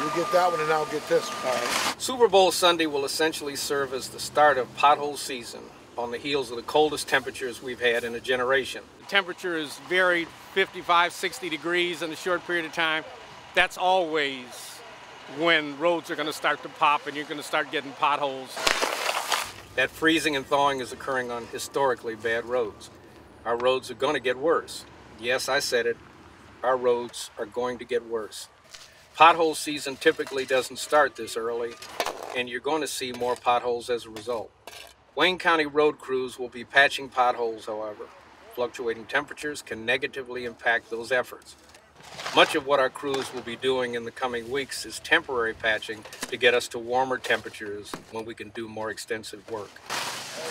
You get that one and I'll get this one. Super Bowl Sunday will essentially serve as the start of pothole season on the heels of the coldest temperatures we've had in a generation. The temperature is varied 55, 60 degrees in a short period of time. That's always when roads are going to start to pop and you're going to start getting potholes. That freezing and thawing is occurring on historically bad roads. Our roads are going to get worse. Yes, I said it. Our roads are going to get worse. Pothole season typically doesn't start this early, and you're going to see more potholes as a result. Wayne County road crews will be patching potholes, however. Fluctuating temperatures can negatively impact those efforts. Much of what our crews will be doing in the coming weeks is temporary patching to get us to warmer temperatures when we can do more extensive work.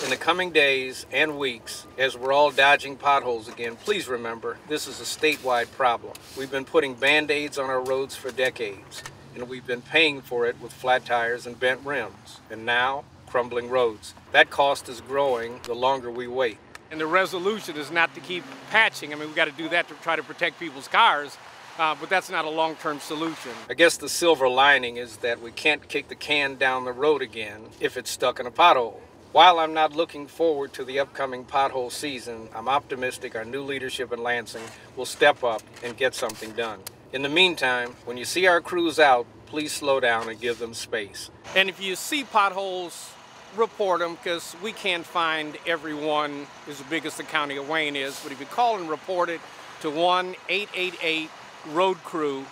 In the coming days and weeks, as we're all dodging potholes again, please remember this is a statewide problem. We've been putting band aids on our roads for decades, and we've been paying for it with flat tires and bent rims. And now, crumbling roads. That cost is growing the longer we wait. And the resolution is not to keep patching. I mean, we've got to do that to try to protect people's cars, uh, but that's not a long term solution. I guess the silver lining is that we can't kick the can down the road again if it's stuck in a pothole. While I'm not looking forward to the upcoming pothole season, I'm optimistic our new leadership in Lansing will step up and get something done. In the meantime, when you see our crews out, please slow down and give them space. And if you see potholes, report them because we can't find everyone as big as the county of Wayne is. But if you call and report it to 1 888 Road Crew,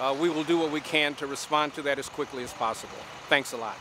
uh, we will do what we can to respond to that as quickly as possible. Thanks a lot.